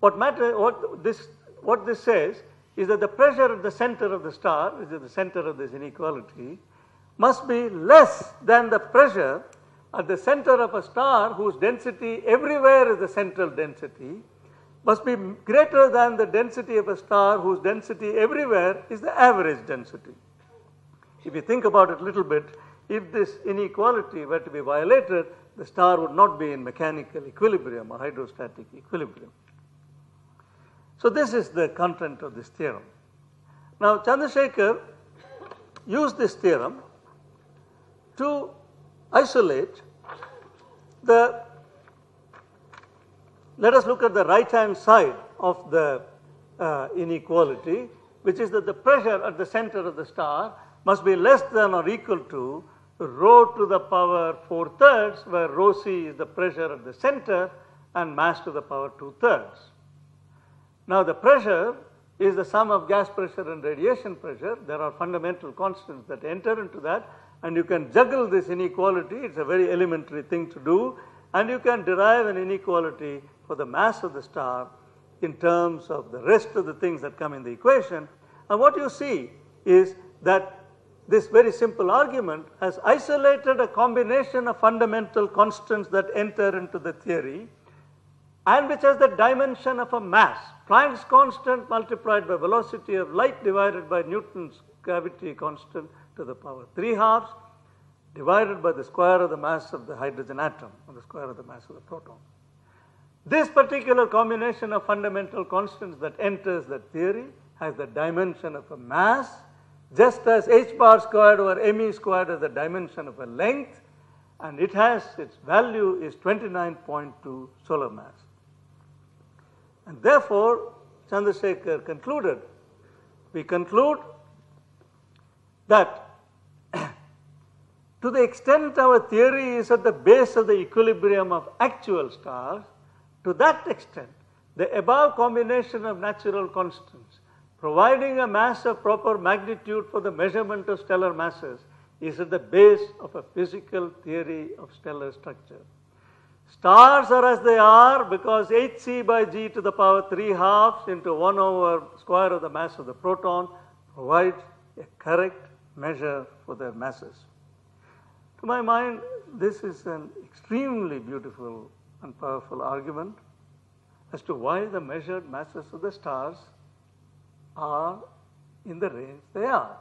What matter, what this, what this says is that the pressure at the center of the star, which is the center of this inequality, must be less than the pressure at the center of a star whose density everywhere is the central density must be greater than the density of a star whose density everywhere is the average density. If you think about it a little bit, if this inequality were to be violated, the star would not be in mechanical equilibrium or hydrostatic equilibrium. So this is the content of this theorem. Now Chandrasekhar used this theorem to isolate the, let us look at the right hand side of the uh, inequality, which is that the pressure at the center of the star must be less than or equal to rho to the power 4 thirds, where rho c is the pressure at the center and mass to the power 2 thirds. Now, the pressure is the sum of gas pressure and radiation pressure. There are fundamental constants that enter into that and you can juggle this inequality. It's a very elementary thing to do and you can derive an inequality for the mass of the star in terms of the rest of the things that come in the equation. And what you see is that this very simple argument has isolated a combination of fundamental constants that enter into the theory and which has the dimension of a mass. Planck's constant multiplied by velocity of light divided by Newton's gravity constant to the power 3 halves divided by the square of the mass of the hydrogen atom or the square of the mass of the proton. This particular combination of fundamental constants that enters that theory has the dimension of a mass just as h bar squared over me squared has the dimension of a length and it has its value is 29.2 solar mass. And therefore, Chandrasekhar concluded, we conclude that to the extent our theory is at the base of the equilibrium of actual stars, to that extent, the above combination of natural constants, providing a mass of proper magnitude for the measurement of stellar masses, is at the base of a physical theory of stellar structure. Stars are as they are because hc by g to the power 3 halves into 1 over square of the mass of the proton provides a correct measure for their masses. To my mind, this is an extremely beautiful and powerful argument as to why the measured masses of the stars are in the range they are.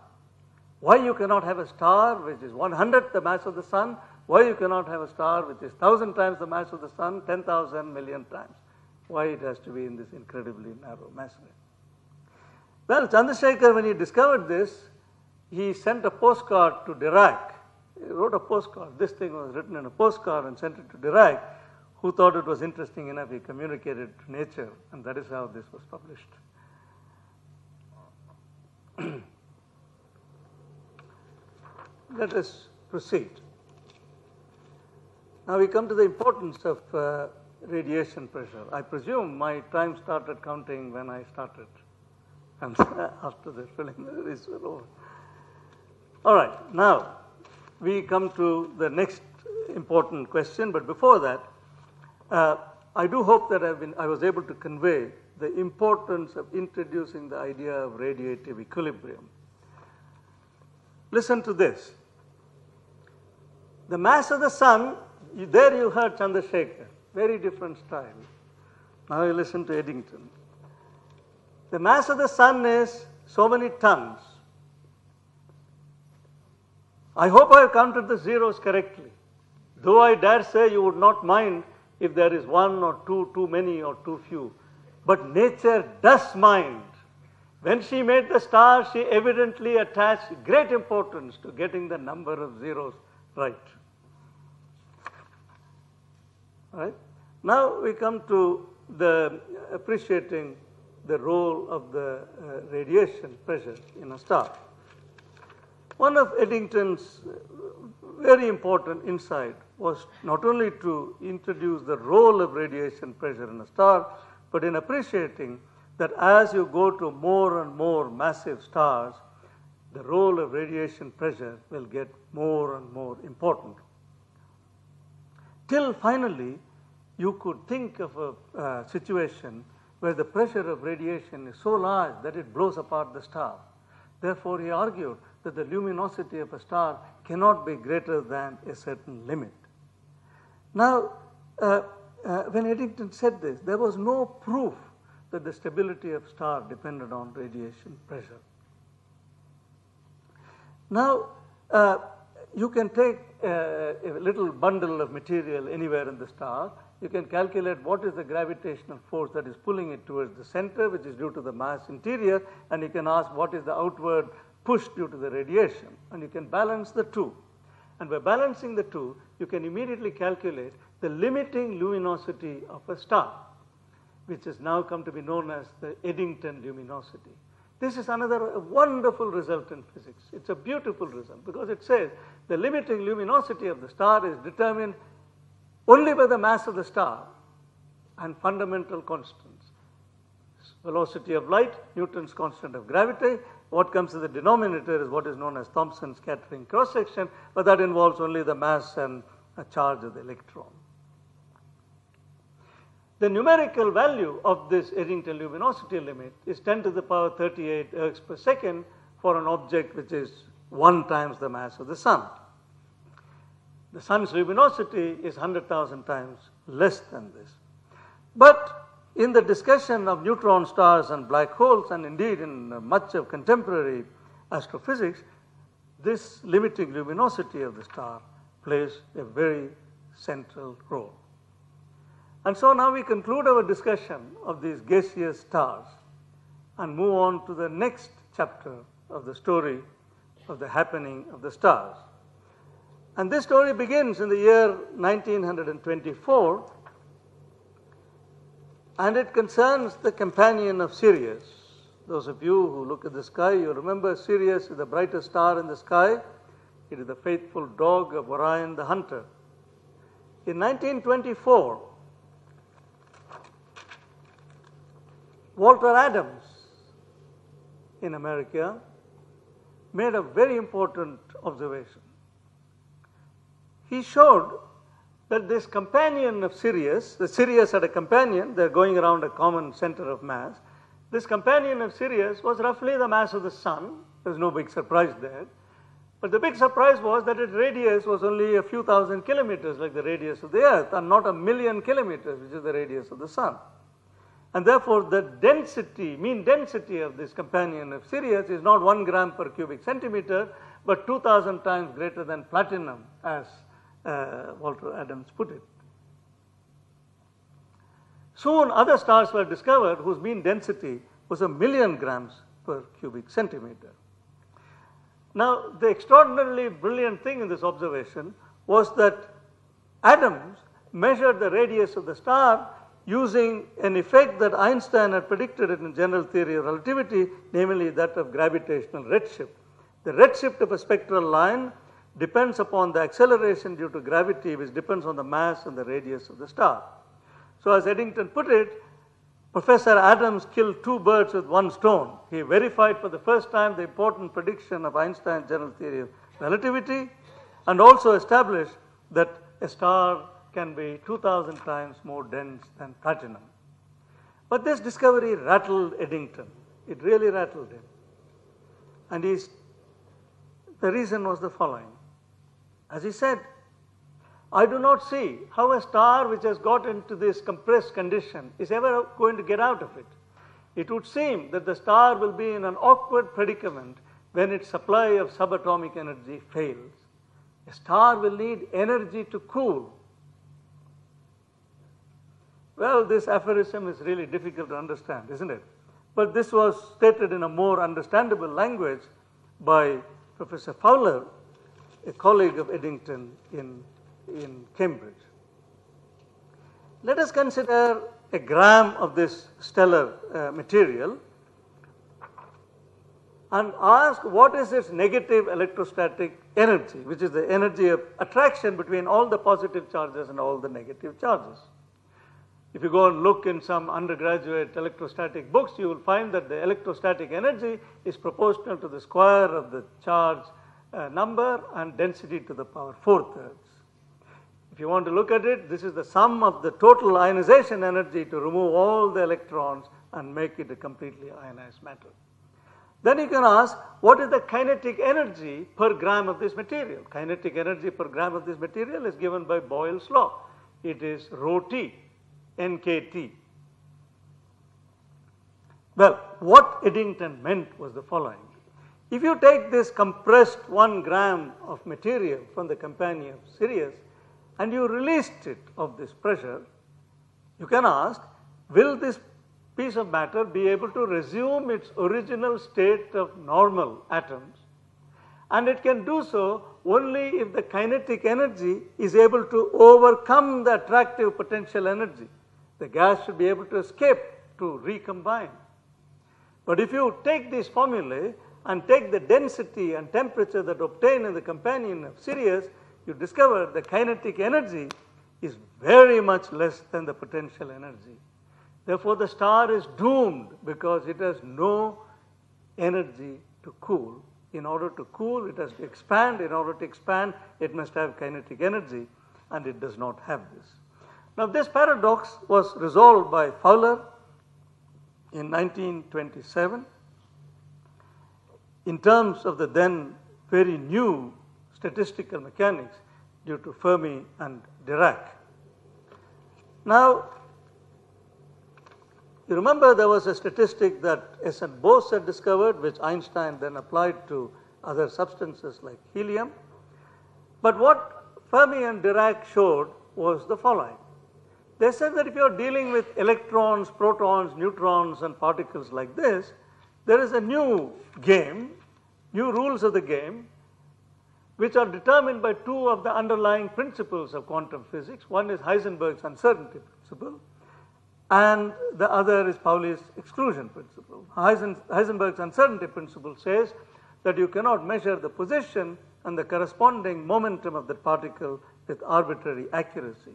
Why you cannot have a star which is one hundredth the mass of the sun, why you cannot have a star which is thousand times the mass of the sun, 10,000 million times. Why it has to be in this incredibly narrow mass range. Well, Chandrasekhar, when he discovered this, he sent a postcard to Dirac he wrote a postcard. This thing was written in a postcard and sent it to Dirac, who thought it was interesting enough. He communicated to Nature, and that is how this was published. Let us proceed. Now we come to the importance of uh, radiation pressure. I presume my time started counting when I started, and after the preliminaries were over. All right, now we come to the next important question, but before that, uh, I do hope that I've been, I was able to convey the importance of introducing the idea of radiative equilibrium. Listen to this. The mass of the sun, you, there you heard Chandrasekhar, very different style. Now you listen to Eddington. The mass of the sun is so many tons. I hope I have counted the zeros correctly. Though I dare say you would not mind if there is one or two too many or too few. But nature does mind. When she made the stars, she evidently attached great importance to getting the number of zeros right. Right? Now we come to the appreciating the role of the uh, radiation pressure in a star. One of Eddington's very important insight was not only to introduce the role of radiation pressure in a star, but in appreciating that as you go to more and more massive stars, the role of radiation pressure will get more and more important. Till finally, you could think of a uh, situation where the pressure of radiation is so large that it blows apart the star. Therefore, he argued that the luminosity of a star cannot be greater than a certain limit. Now, uh, uh, when Eddington said this, there was no proof that the stability of star depended on radiation pressure. Now, uh, you can take uh, a little bundle of material anywhere in the star. You can calculate what is the gravitational force that is pulling it towards the center, which is due to the mass interior, and you can ask what is the outward push due to the radiation and you can balance the two. And by balancing the two, you can immediately calculate the limiting luminosity of a star. which has now come to be known as the Eddington luminosity. This is another wonderful result in physics. It's a beautiful result because it says the limiting luminosity of the star is determined only by the mass of the star and fundamental constants. Velocity of light, Newton's constant of gravity. What comes in the denominator is what is known as Thomson scattering cross section, but that involves only the mass and a charge of the electron. The numerical value of this Eddington luminosity limit is 10 to the power 38 ergs per second for an object which is 1 times the mass of the sun. The sun's luminosity is 100,000 times less than this. But in the discussion of neutron stars and black holes, and indeed in uh, much of contemporary astrophysics, this limiting luminosity of the star plays a very central role. And so now we conclude our discussion of these gaseous stars and move on to the next chapter of the story of the happening of the stars. And this story begins in the year 1924 and it concerns the companion of Sirius. Those of you who look at the sky, you remember Sirius is the brightest star in the sky. It is the faithful dog of Orion the hunter. In 1924, Walter Adams in America made a very important observation. He showed that this companion of Sirius, the Sirius had a companion, they're going around a common center of mass. This companion of Sirius was roughly the mass of the sun. There's no big surprise there. But the big surprise was that its radius was only a few thousand kilometers, like the radius of the Earth, and not a million kilometers, which is the radius of the sun. And therefore, the density, mean density of this companion of Sirius is not 1 gram per cubic centimeter, but 2000 times greater than platinum, as uh, Walter Adams put it. Soon, other stars were discovered whose mean density was a million grams per cubic centimeter. Now, the extraordinarily brilliant thing in this observation was that Adams measured the radius of the star using an effect that Einstein had predicted in general theory of relativity, namely that of gravitational redshift. The redshift of a spectral line depends upon the acceleration due to gravity, which depends on the mass and the radius of the star. So, as Eddington put it, Professor Adams killed two birds with one stone. He verified for the first time the important prediction of Einstein's general theory of relativity and also established that a star can be 2000 times more dense than platinum. But this discovery rattled Eddington. It really rattled him. And the reason was the following. As he said, I do not see how a star which has got into this compressed condition is ever going to get out of it. It would seem that the star will be in an awkward predicament when its supply of subatomic energy fails. A star will need energy to cool well, this aphorism is really difficult to understand, isn't it? But this was stated in a more understandable language by Professor Fowler, a colleague of Eddington in, in Cambridge. Let us consider a gram of this stellar uh, material and ask what is its negative electrostatic energy, which is the energy of attraction between all the positive charges and all the negative charges. If you go and look in some undergraduate electrostatic books, you will find that the electrostatic energy is proportional to the square of the charge uh, number and density to the power 4 thirds. If you want to look at it, this is the sum of the total ionization energy to remove all the electrons and make it a completely ionized matter. Then you can ask, what is the kinetic energy per gram of this material? Kinetic energy per gram of this material is given by Boyle's law. It is rho t, NKT. Well, what Eddington meant was the following. If you take this compressed 1 gram of material from the companion of Sirius and you released it of this pressure, you can ask, will this piece of matter be able to resume its original state of normal atoms? And it can do so only if the kinetic energy is able to overcome the attractive potential energy The gas should be able to escape to recombine. But if you take these formulae and take the density and temperature that obtained in the companion of Sirius, you discover the kinetic energy is very much less than the potential energy. Therefore, the star is doomed because it has no energy to cool. In order to cool, it has to expand. In order to expand, it must have kinetic energy, and it does not have this. Now, this paradox was resolved by Fowler in 1927 in terms of the then very new statistical mechanics due to Fermi and Dirac. Now, you remember there was a statistic that S.N. Bose had discovered, which Einstein then applied to other substances like helium. But what Fermi and Dirac showed was the following. They said that if you are dealing with electrons, protons, neutrons, and particles like this, there is a new game, new rules of the game, which are determined by two of the underlying principles of quantum physics. One is Heisenberg's uncertainty principle, and the other is Pauli's exclusion principle. Heisenberg's uncertainty principle says that you cannot measure the position and the corresponding momentum of the particle with arbitrary accuracy.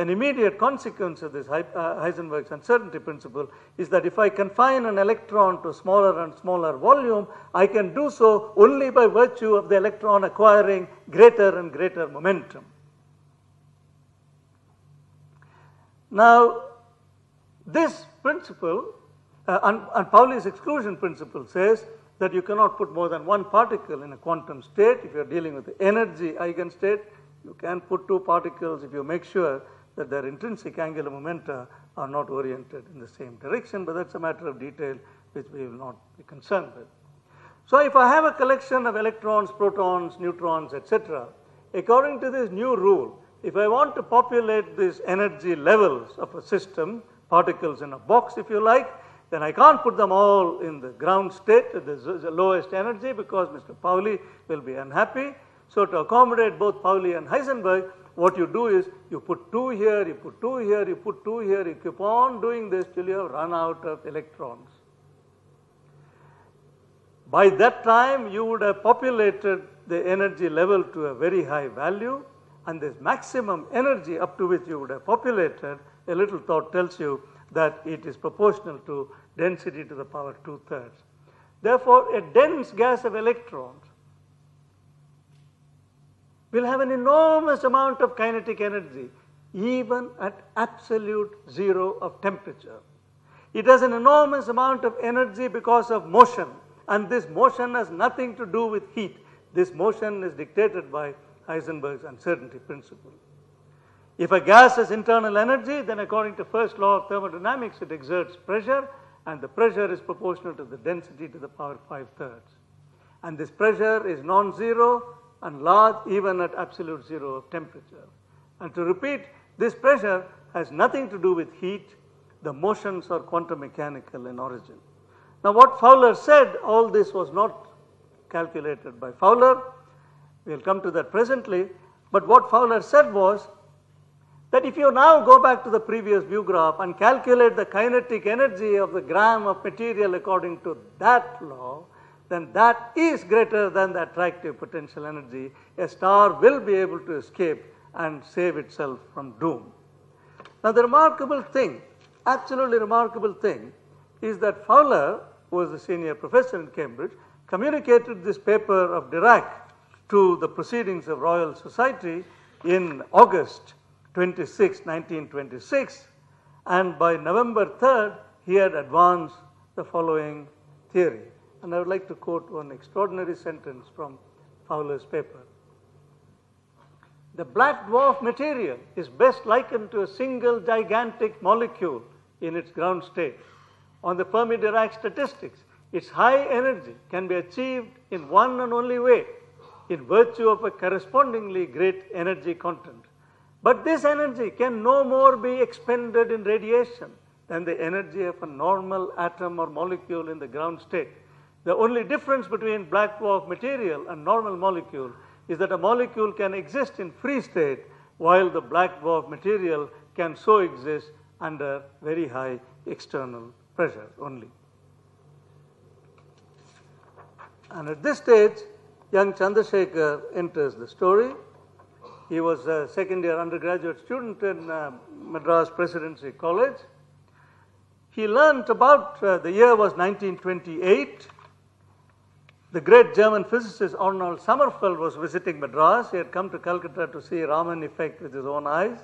An immediate consequence of this uh, Heisenberg's uncertainty principle is that if I confine an electron to smaller and smaller volume, I can do so only by virtue of the electron acquiring greater and greater momentum. Now, this principle, uh, and, and Pauli's exclusion principle says that you cannot put more than one particle in a quantum state. If you are dealing with the energy eigenstate, you can put two particles if you make sure that their intrinsic angular momenta are not oriented in the same direction, but that's a matter of detail which we will not be concerned with. So if I have a collection of electrons, protons, neutrons, etc., according to this new rule, if I want to populate these energy levels of a system, particles in a box if you like, then I can't put them all in the ground state at the lowest energy because Mr. Pauli will be unhappy. So to accommodate both Pauli and Heisenberg, what you do is you put two here, you put two here, you put two here, you keep on doing this till you have run out of electrons. By that time, you would have populated the energy level to a very high value and this maximum energy up to which you would have populated a little thought tells you that it is proportional to density to the power 2 thirds. Therefore, a dense gas of electrons will have an enormous amount of kinetic energy even at absolute zero of temperature. It has an enormous amount of energy because of motion and this motion has nothing to do with heat. This motion is dictated by Heisenberg's uncertainty principle. If a gas has internal energy, then according to first law of thermodynamics, it exerts pressure, and the pressure is proportional to the density to the power 5 thirds. And this pressure is non-zero and large even at absolute zero of temperature. And to repeat, this pressure has nothing to do with heat, the motions are quantum mechanical in origin. Now what Fowler said, all this was not calculated by Fowler, we will come to that presently, but what Fowler said was that if you now go back to the previous view graph and calculate the kinetic energy of the gram of material according to that law, then that is greater than the attractive potential energy. A star will be able to escape and save itself from doom. Now the remarkable thing, absolutely remarkable thing, is that Fowler, who was a senior professor in Cambridge, communicated this paper of Dirac to the Proceedings of Royal Society in August 26, 1926, and by November 3rd, he had advanced the following theory. And I would like to quote one extraordinary sentence from Fowler's paper. The black dwarf material is best likened to a single gigantic molecule in its ground state. On the Fermi-Dirac statistics, its high energy can be achieved in one and only way, in virtue of a correspondingly great energy content. But this energy can no more be expended in radiation than the energy of a normal atom or molecule in the ground state. The only difference between black dwarf material and normal molecule is that a molecule can exist in free state while the black dwarf material can so exist under very high external pressure only. And at this stage, young Chandrasekhar enters the story. He was a second year undergraduate student in uh, Madras Presidency College. He learnt about, uh, the year was 1928. The great German physicist Arnold Sommerfeld was visiting Madras. He had come to Calcutta to see Raman effect with his own eyes.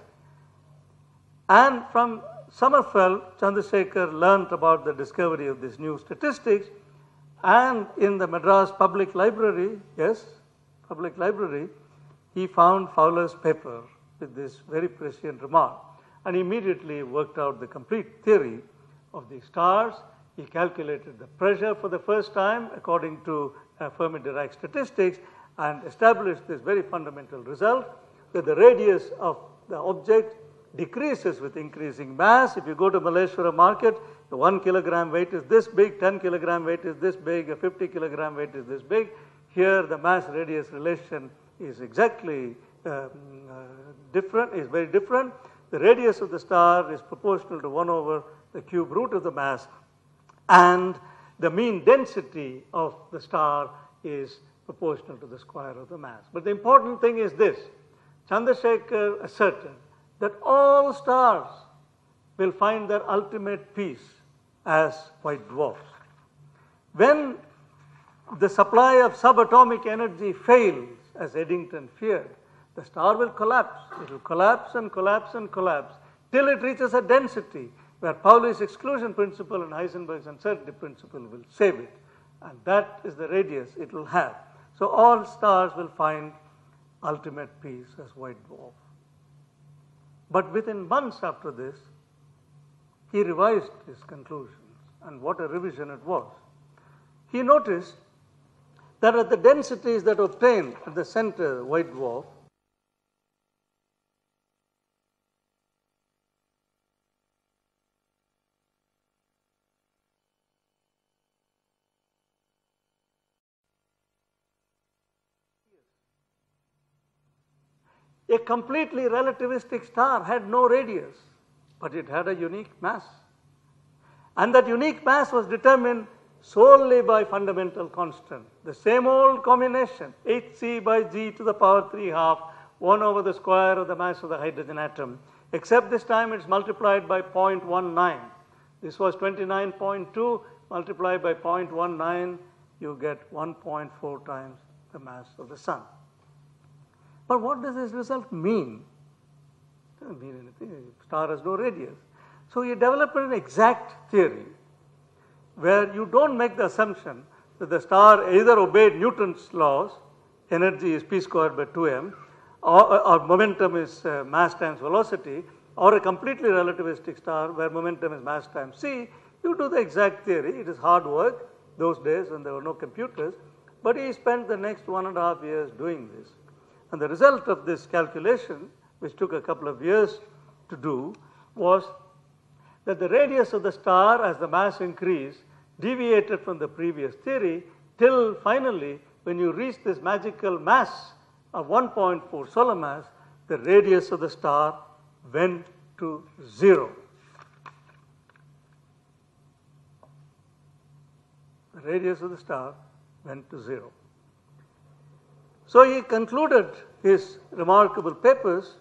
And from Sommerfeld, Chandrasekhar learnt about the discovery of this new statistics and in the Madras Public Library, yes, Public Library, he found Fowler's paper with this very prescient remark and immediately worked out the complete theory of the stars. He calculated the pressure for the first time according to uh, Fermi-Dirac statistics and established this very fundamental result that the radius of the object decreases with increasing mass. If you go to Malleshwara market, the 1 kilogram weight is this big, 10 kilogram weight is this big, a 50 kilogram weight is this big. Here the mass radius relation is exactly um, uh, different, is very different. The radius of the star is proportional to 1 over the cube root of the mass and the mean density of the star is proportional to the square of the mass. But the important thing is this, Chandrasekhar asserted that all stars will find their ultimate peace as white dwarfs. When the supply of subatomic energy fails, as Eddington feared, the star will collapse. It will collapse and collapse and collapse till it reaches a density where Pauli's exclusion principle and Heisenberg's uncertainty principle will save it. And that is the radius it will have. So all stars will find ultimate peace as white dwarf. But within months after this, he revised his conclusions, and what a revision it was. He noticed that at the densities that obtained at the center, white dwarf, A completely relativistic star had no radius, but it had a unique mass. And that unique mass was determined solely by fundamental constant. The same old combination, hc by g to the power 3 half, 1 over the square of the mass of the hydrogen atom, except this time it's multiplied by 0.19. This was 29.2 multiplied by 0.19, you get 1.4 times the mass of the sun. But what does this result mean? It doesn't mean anything. Star has no radius. So you develop an exact theory where you don't make the assumption that the star either obeyed Newton's laws, energy is p squared by 2m, or, or momentum is uh, mass times velocity, or a completely relativistic star where momentum is mass times c, you do the exact theory. It is hard work those days when there were no computers, but he spent the next one and a half years doing this. And the result of this calculation, which took a couple of years to do, was that the radius of the star as the mass increased deviated from the previous theory till finally when you reach this magical mass of 1.4 solar mass, the radius of the star went to zero. The radius of the star went to zero. So he concluded his remarkable papers,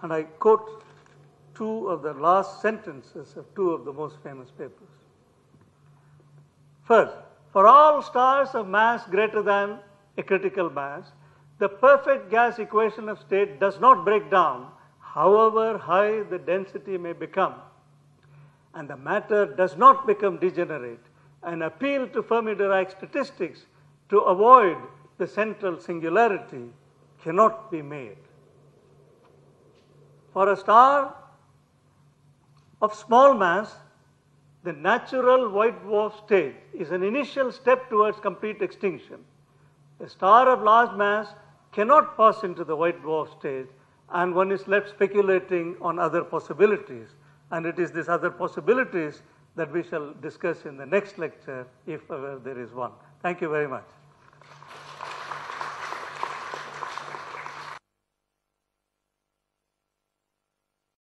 and I quote two of the last sentences of two of the most famous papers. First, for all stars of mass greater than a critical mass, the perfect gas equation of state does not break down, however high the density may become, and the matter does not become degenerate. An appeal to Fermi-Dirac statistics to avoid the central singularity cannot be made. For a star of small mass, the natural white dwarf stage is an initial step towards complete extinction. A star of large mass cannot pass into the white dwarf stage, and one is left speculating on other possibilities. And it is these other possibilities that we shall discuss in the next lecture if ever there is one. Thank you very much.